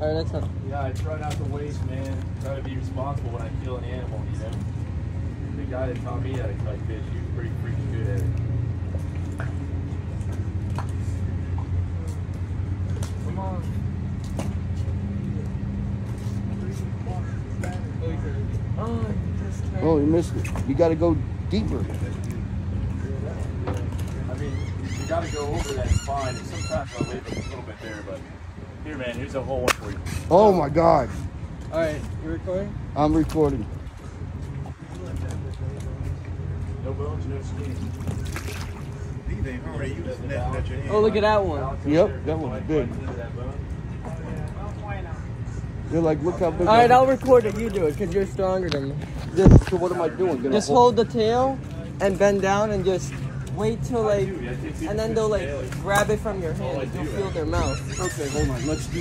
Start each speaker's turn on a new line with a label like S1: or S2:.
S1: All right, next time.
S2: Yeah, I try not to waste, man. Try to be responsible when I kill an animal, you know. The guy that taught me how to kite fish, he was pretty freaking good at it.
S1: Come on. Oh, you just turned.
S3: Oh, you missed it. You got to go deeper.
S2: I mean, you gotta go over that spine, sometimes I leave a little bit there, but here, man, here's a whole one for you.
S3: Oh my God.
S1: All right, you recording?
S3: I'm recording.
S2: No bones, no skin.
S4: These ain't hard. You just snapping at your hand.
S1: Oh, look at that one.
S3: Yep, that one's big. They're like, look how big.
S1: All right, I'll record it. You do it, cause you're stronger than me.
S3: Just, so what am I doing? Gonna
S1: Just hold the tail and bend down and just wait till like,
S2: I take people
S1: and then they'll like grab it from your hand. You'll feel their mouth.
S3: Okay, hold on. Let's do